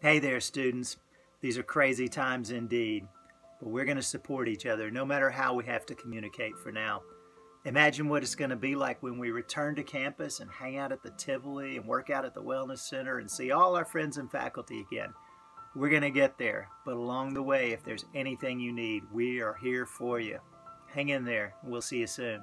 Hey there, students. These are crazy times indeed, but we're going to support each other no matter how we have to communicate for now. Imagine what it's going to be like when we return to campus and hang out at the Tivoli and work out at the Wellness Center and see all our friends and faculty again. We're going to get there, but along the way, if there's anything you need, we are here for you. Hang in there. We'll see you soon.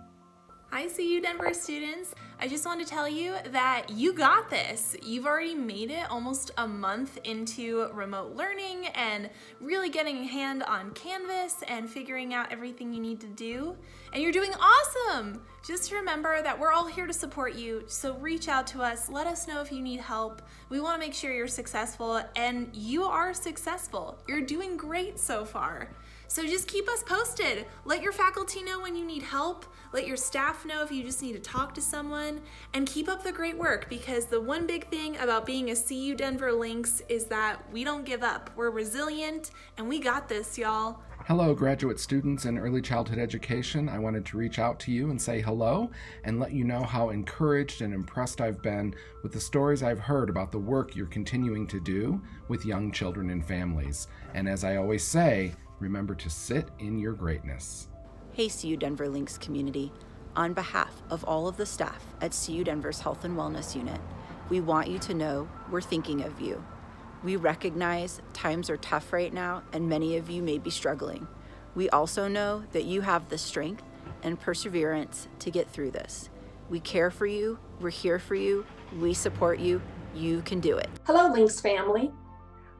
Hi CU Denver students. I just want to tell you that you got this. You've already made it almost a month into remote learning and really getting a hand on Canvas and figuring out everything you need to do. And you're doing awesome! Just remember that we're all here to support you, so reach out to us. Let us know if you need help. We want to make sure you're successful, and you are successful. You're doing great so far. So just keep us posted. Let your faculty know when you need help. Let your staff know if you just need to talk to someone. And keep up the great work because the one big thing about being a CU Denver Lynx is that we don't give up. We're resilient and we got this, y'all. Hello, graduate students in early childhood education. I wanted to reach out to you and say hello and let you know how encouraged and impressed I've been with the stories I've heard about the work you're continuing to do with young children and families. And as I always say, remember to sit in your greatness. Hey, CU Denver Lynx community. On behalf of all of the staff at CU Denver's Health and Wellness Unit, we want you to know we're thinking of you. We recognize times are tough right now, and many of you may be struggling. We also know that you have the strength and perseverance to get through this. We care for you, we're here for you, we support you, you can do it. Hello, Lynx family.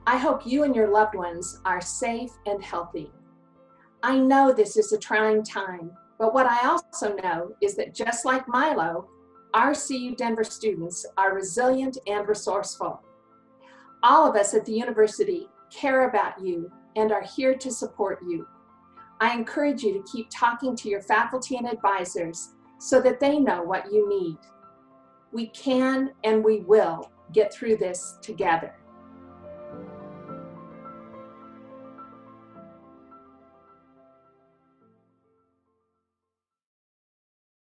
I hope you and your loved ones are safe and healthy. I know this is a trying time, but what I also know is that just like Milo, our CU Denver students are resilient and resourceful. All of us at the university care about you and are here to support you. I encourage you to keep talking to your faculty and advisors so that they know what you need. We can and we will get through this together.